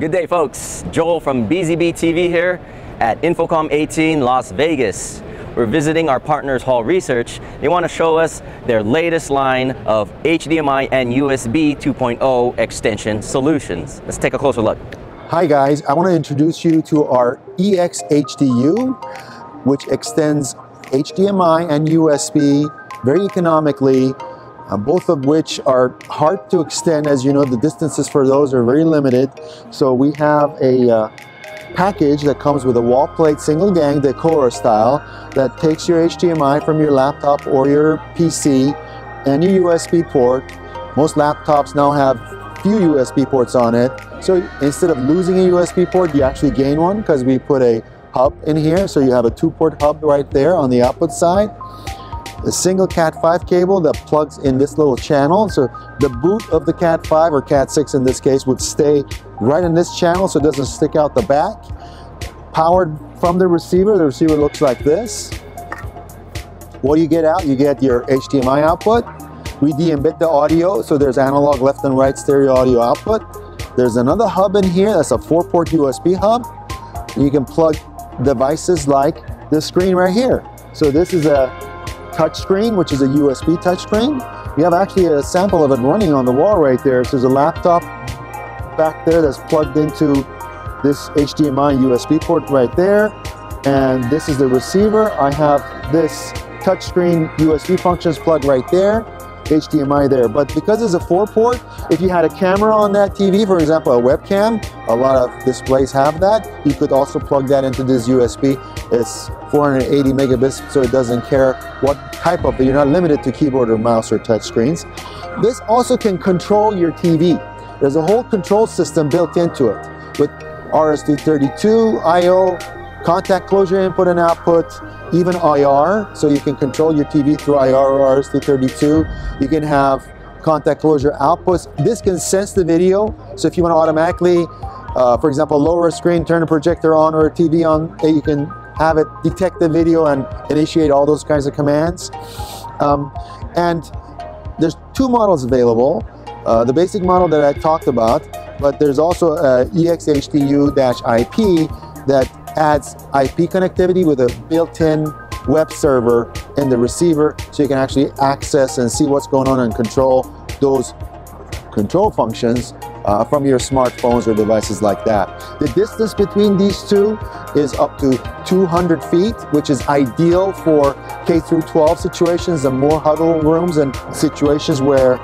Good day, folks. Joel from BZB TV here at InfoComm 18 Las Vegas. We're visiting our partners Hall Research. They want to show us their latest line of HDMI and USB 2.0 extension solutions. Let's take a closer look. Hi guys, I want to introduce you to our EX-HDU, which extends HDMI and USB very economically, uh, both of which are hard to extend. As you know, the distances for those are very limited. So we have a uh, package that comes with a wall plate single gang Decora style that takes your HDMI from your laptop or your PC and your USB port. Most laptops now have few USB ports on it. So instead of losing a USB port, you actually gain one because we put a hub in here. So you have a two port hub right there on the output side. A single Cat5 cable that plugs in this little channel. So the boot of the Cat5 or Cat6 in this case would stay right in this channel so it doesn't stick out the back. Powered from the receiver, the receiver looks like this. What do you get out? You get your HDMI output. We de-embed the audio, so there's analog left and right stereo audio output. There's another hub in here, that's a four port USB hub. You can plug devices like this screen right here. So this is a touch screen, which is a USB touchscreen. We have actually a sample of it running on the wall right there. So there's a laptop back there that's plugged into this HDMI USB port right there. And this is the receiver. I have this touchscreen USB functions plug right there. HDMI there. But because it's a four port, if you had a camera on that TV, for example, a webcam, a lot of displays have that. You could also plug that into this USB. It's 480 megabits, so it doesn't care what type of, you're not limited to keyboard or mouse or touch screens. This also can control your TV. There's a whole control system built into it with RS-232, I.O., contact closure input and output, even IR, so you can control your TV through IR or RS-232. You can have contact closure outputs. This can sense the video, so if you want to automatically, uh, for example, lower a screen, turn a projector on or a TV on, you can have it detect the video and initiate all those kinds of commands. Um, and there's two models available. Uh, the basic model that I talked about, but there's also a EXHDU-IP that adds IP connectivity with a built-in web server in the receiver so you can actually access and see what's going on and control those control functions uh, from your smartphones or devices like that. The distance between these two is up to 200 feet, which is ideal for K through 12 situations and more huddle rooms and situations where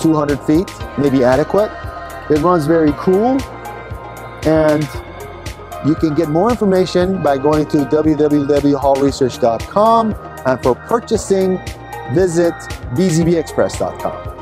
200 feet may be adequate. It runs very cool and you can get more information by going to www.hallresearch.com and for purchasing, visit bzbexpress.com.